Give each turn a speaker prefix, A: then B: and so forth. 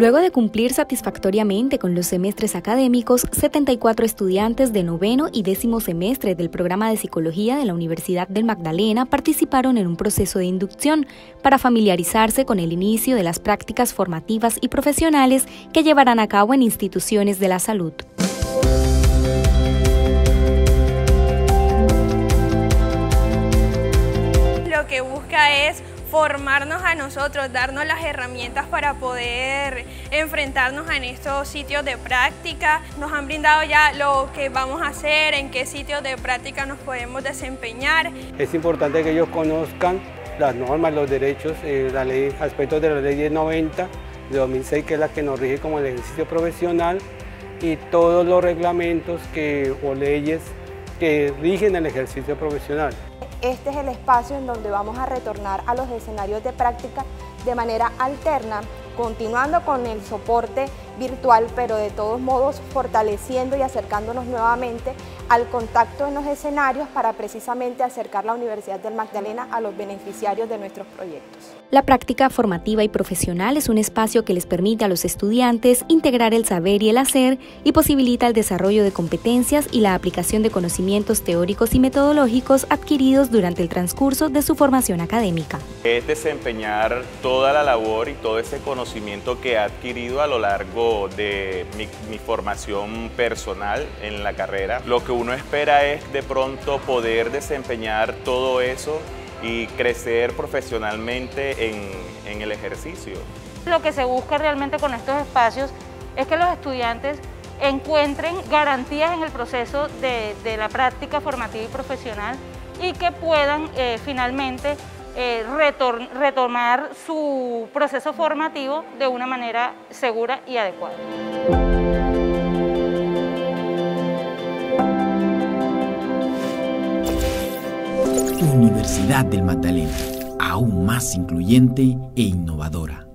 A: Luego de cumplir satisfactoriamente con los semestres académicos, 74 estudiantes de noveno y décimo semestre del programa de psicología de la Universidad del Magdalena participaron en un proceso de inducción para familiarizarse con el inicio de las prácticas formativas y profesionales que llevarán a cabo en instituciones de la salud.
B: Lo que busca es formarnos a nosotros, darnos las herramientas para poder enfrentarnos en estos sitios de práctica. Nos han brindado ya lo que vamos a hacer, en qué sitios de práctica nos podemos desempeñar.
C: Es importante que ellos conozcan las normas, los derechos, eh, la ley, aspectos de la ley 1090 de 2006, que es la que nos rige como el ejercicio profesional, y todos los reglamentos que, o leyes que rigen el ejercicio profesional.
D: Este es el espacio en donde vamos a retornar a los escenarios de práctica de manera alterna, continuando con el soporte virtual, pero de todos modos fortaleciendo y acercándonos nuevamente al contacto en los escenarios para precisamente acercar la Universidad del Magdalena a los beneficiarios de nuestros proyectos.
A: La práctica formativa y profesional es un espacio que les permite a los estudiantes integrar el saber y el hacer y posibilita el desarrollo de competencias y la aplicación de conocimientos teóricos y metodológicos adquiridos durante el transcurso de su formación académica.
E: Es desempeñar toda la labor y todo ese conocimiento que he adquirido a lo largo de mi, formación personal en la carrera. Lo que uno espera es de pronto poder desempeñar todo eso y crecer profesionalmente en, en, el ejercicio.
F: Lo que se busca realmente con estos espacios es que los estudiantes encuentren garantías en el proceso de, de la práctica formativa y profesional y que puedan eh, finalmente eh, retomar su proceso formativo de una manera segura y adecuada.
G: Universidad del Magdalena, aún más incluyente e innovadora.